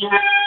Gracias.